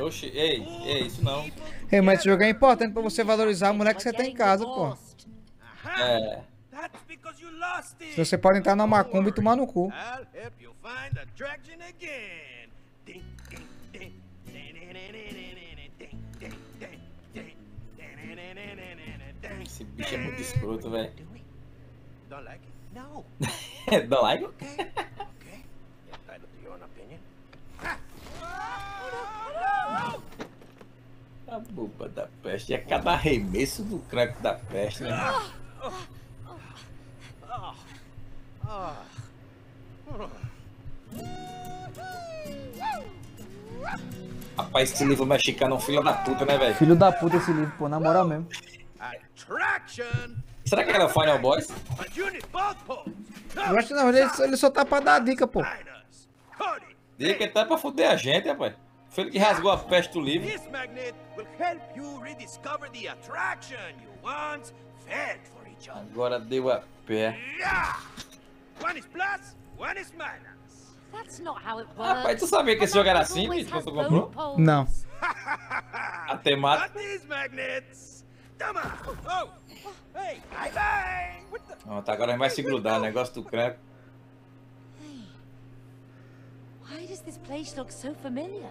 Oxi, ei, ei, isso não. Ei, mas esse jogo é importante pra você valorizar a mulher que você tem em casa, pô. É. Se você pode entrar na macumba e tomar no cu. Esse bicho é muito escroto, velho. Don't like it? No. Don't like it? A boba da peste. E a cada arremesso do crack da peste, né? Rapaz, esse livro mexicano é um filho da puta, né, velho? Filho da puta esse livro, pô, na moral mesmo. Attraction. Será que era o Final Boys? Eu acho que não, ele, ele só tá pra dar dica, pô. Diga que tá pra fuder a gente, rapaz. Foi ele que rasgou a peste do livro. This magnet will help you rediscover the attraction you once felt for each other. Agora deu a pé. Yeah. One is plus, one is minus. That's not how it Rapaz, works. tu sabia que esse jogo era assim, bicho, quando tu comprou? Não. A temática. Not these magnets. Come on. Oh. Hey. Bye bye. What the? Pronto, agora vai se grudar, negócio do crack. Why does this place look so familiar?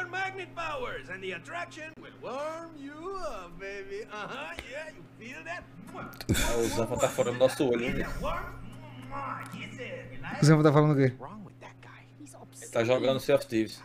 your magnet powers and the attraction will warm you up, baby. Uh-huh, yeah, you feel that? O Zanfa tá fora do nosso olho, O Zé tá falando o quê? obsessed. Tá jogando Sea of Thieves.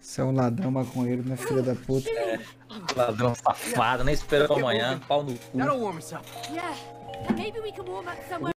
Você é um ladrão maconheiro, né, filha da puta? Ladrão safado, nem esperou amanhã. Pau no cu. That'll warm us up. Yeah. And maybe we can warm up somewhere